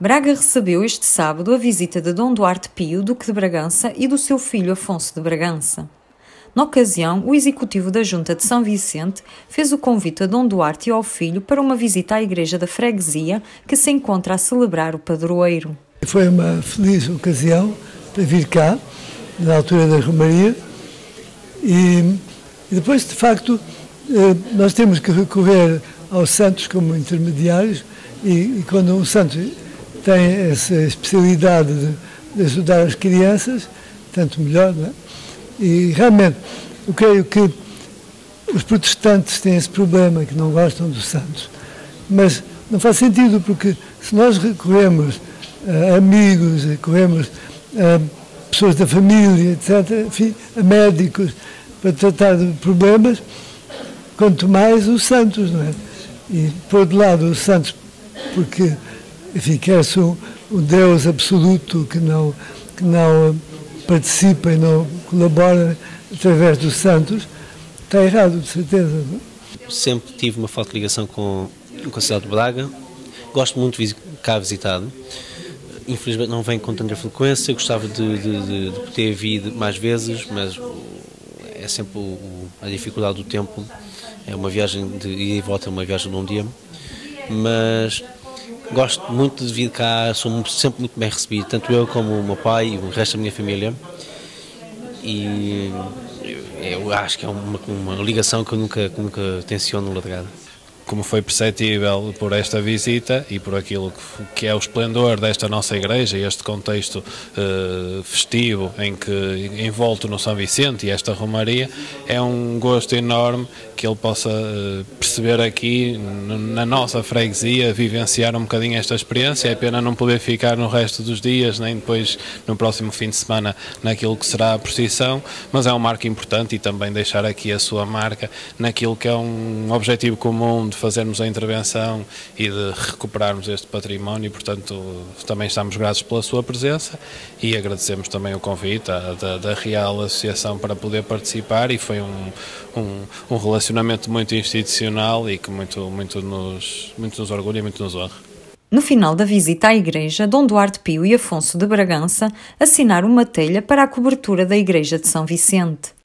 Braga recebeu este sábado a visita de Dom Duarte Pio, Duque de Bragança, e do seu filho Afonso de Bragança. Na ocasião, o executivo da Junta de São Vicente fez o convite a Dom Duarte e ao filho para uma visita à igreja da freguesia que se encontra a celebrar o padroeiro. Foi uma feliz ocasião para vir cá, na altura da Romaria, e, e depois, de facto, eh, nós temos que recorrer aos santos como intermediários, e, e quando um santo tem essa especialidade de, de ajudar as crianças, tanto melhor, não é? E realmente, eu creio que os protestantes têm esse problema, que não gostam dos santos. Mas não faz sentido, porque se nós recorremos a amigos, recorremos a pessoas da família, etc., enfim, a médicos, para tratar de problemas, quanto mais os santos, não é? E, por outro lado, os santos, porque enfim, quer-se um, um Deus absoluto que não, que não participa e não colabora através dos santos, está errado, de certeza. Não? É? Sempre tive uma forte ligação com, com a cidade de Braga, gosto muito de cá visitado. Infelizmente não venho com tanta frequência, gostava de, de, de, de ter vindo mais vezes, mas é sempre o, a dificuldade do tempo. É uma viagem de ida e volta, uma viagem de um dia. Mas Gosto muito de vir cá, sou sempre muito bem recebido, tanto eu como o meu pai e o resto da minha família. E eu acho que é uma, uma ligação que eu nunca, que nunca tenciono largar como foi perceptível por esta visita e por aquilo que é o esplendor desta nossa igreja e este contexto eh, festivo em que envolto no São Vicente e esta romaria, é um gosto enorme que ele possa eh, perceber aqui na nossa freguesia, vivenciar um bocadinho esta experiência. É pena não poder ficar no resto dos dias, nem depois no próximo fim de semana naquilo que será a procissão, mas é um marco importante e também deixar aqui a sua marca naquilo que é um objetivo comum de fazermos a intervenção e de recuperarmos este património. Portanto, também estamos gratos pela sua presença e agradecemos também o convite da, da Real Associação para poder participar e foi um, um, um relacionamento muito institucional e que muito, muito, nos, muito nos orgulha e muito nos honra. No final da visita à igreja, Dom Duarte Pio e Afonso de Bragança assinaram uma telha para a cobertura da igreja de São Vicente.